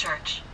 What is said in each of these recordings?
church.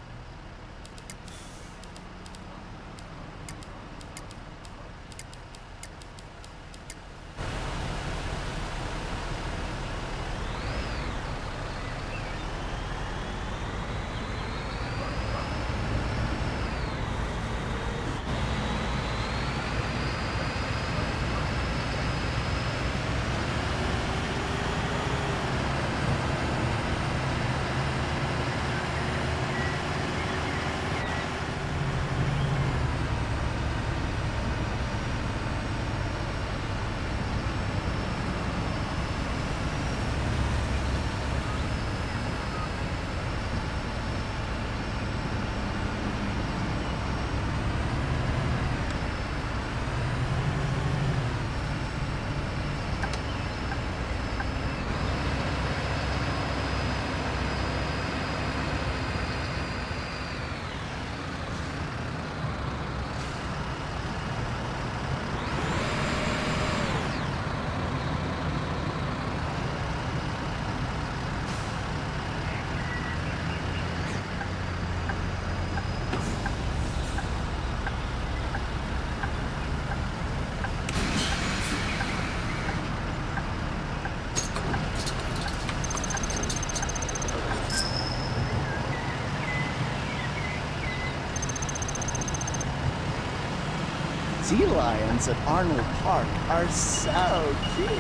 Sea lions at Arnold Park are so cute.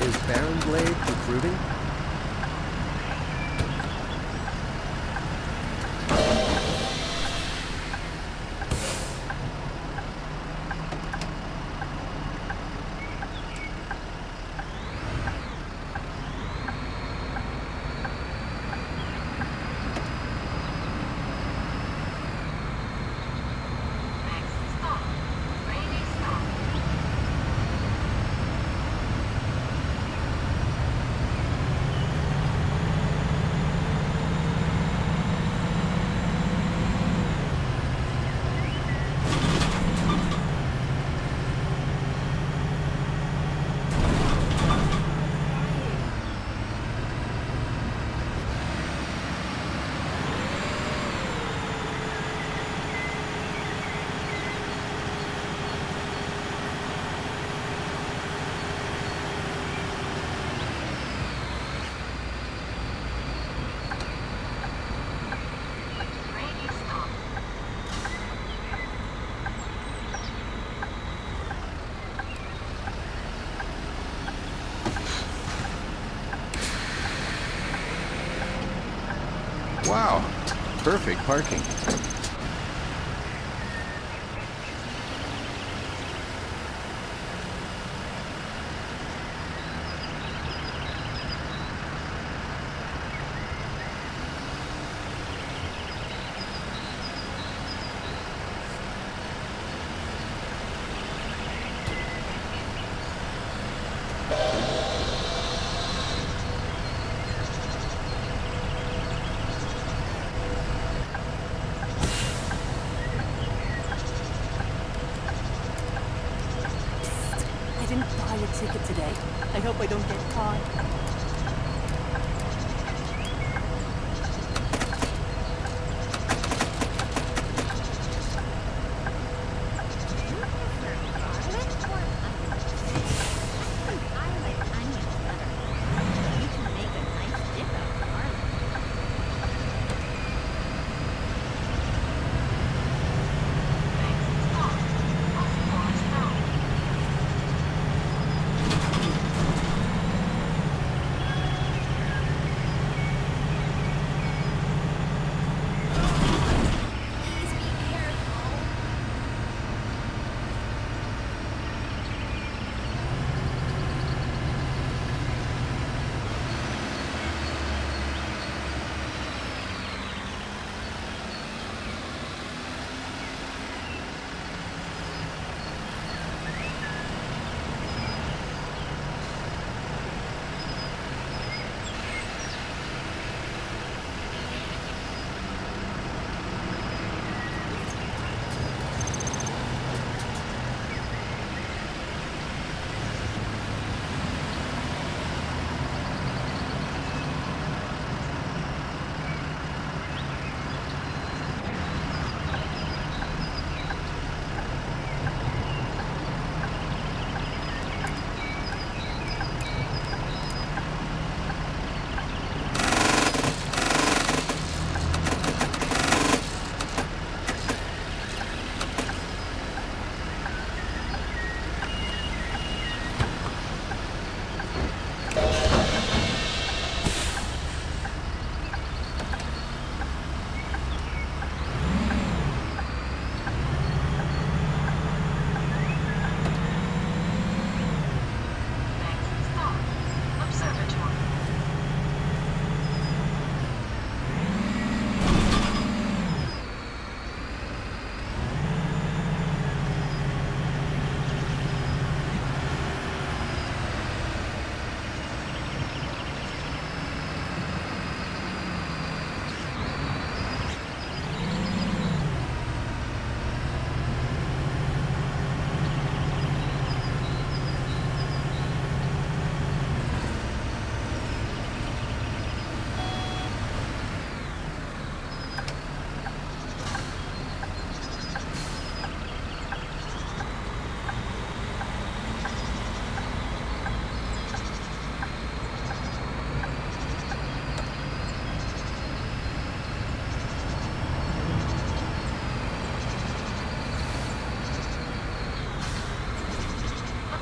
Is Baron Blade recruiting? Perfect parking. I didn't buy a ticket today. I hope I don't get caught.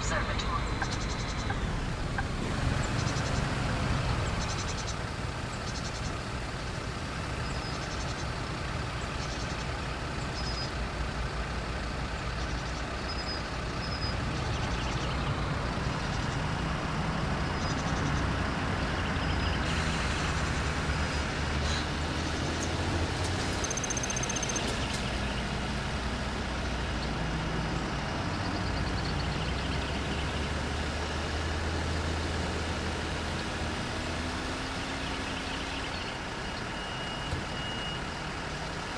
Observatory.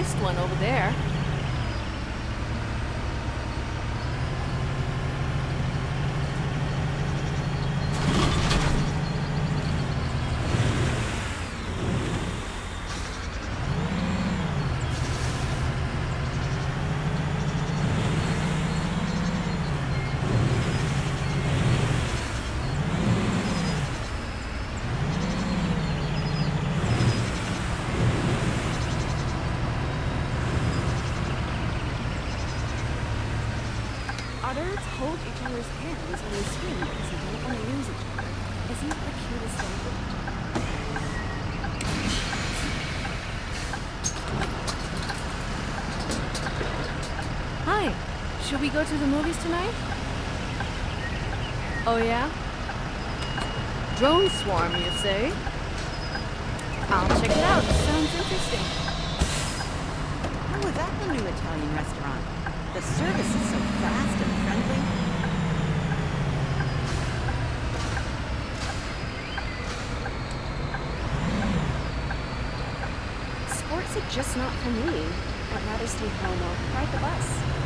missed one over there. Otters hold each other's hands when they swim because they don't want to lose each other. Isn't that the cutest thing? Hi, should we go to the movies tonight? Oh yeah? Drone swarm, you say? I'll check it out. Sounds interesting. Oh, is that the new Italian restaurant? The service is so fast and Sports are just not for me. I'd rather stay home or ride the bus.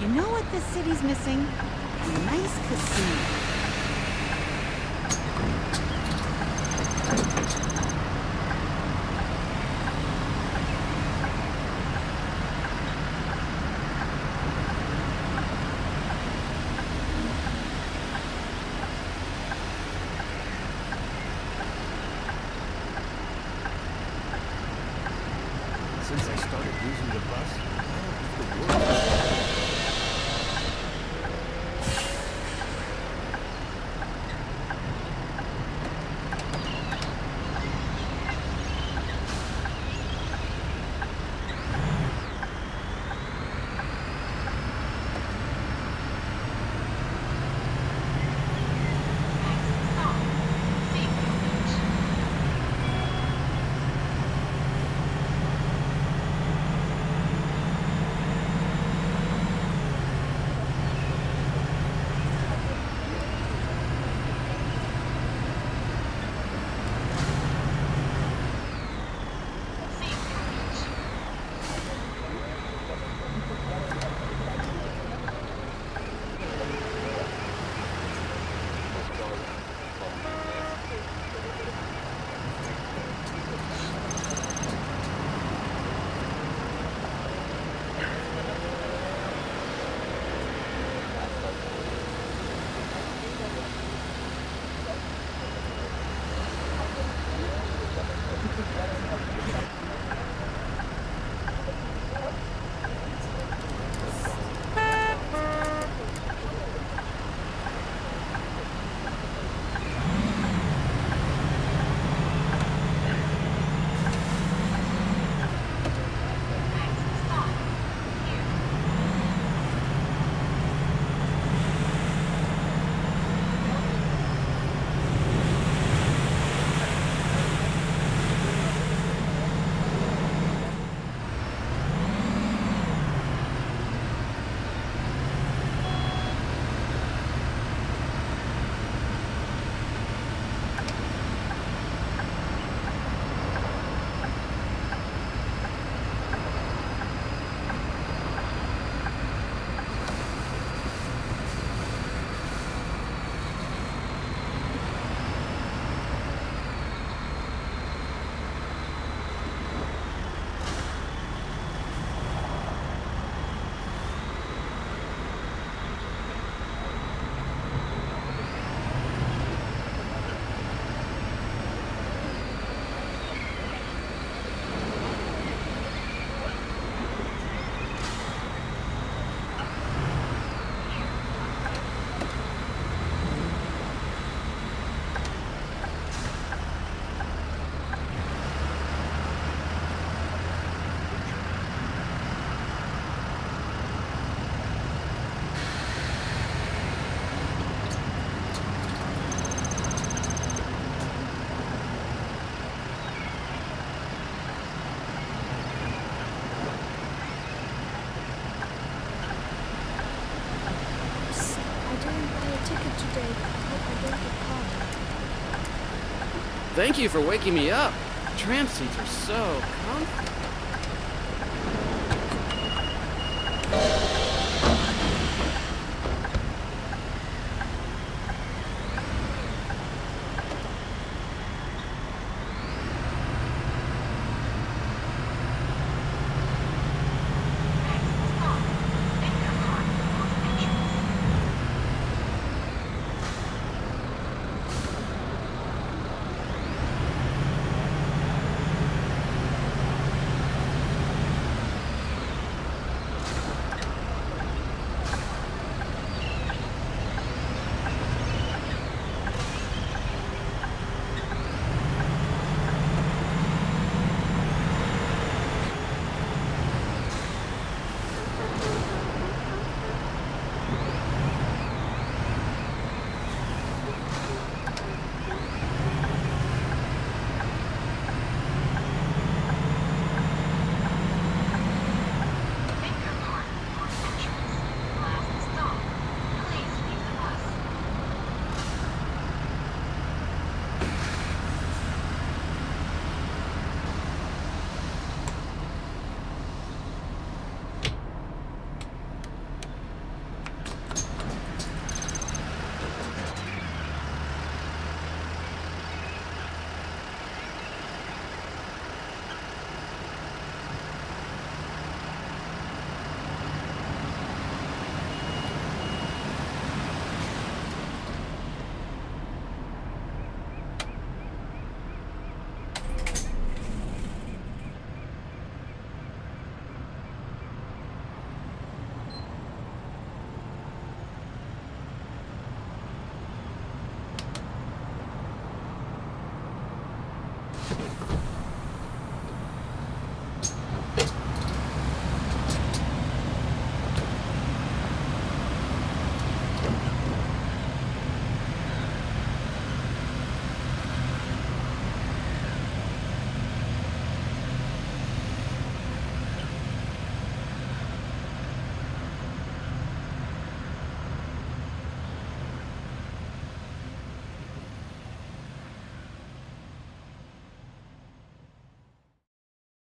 You know what this city's missing? A nice casino. Thank you for waking me up. Tram seats are so.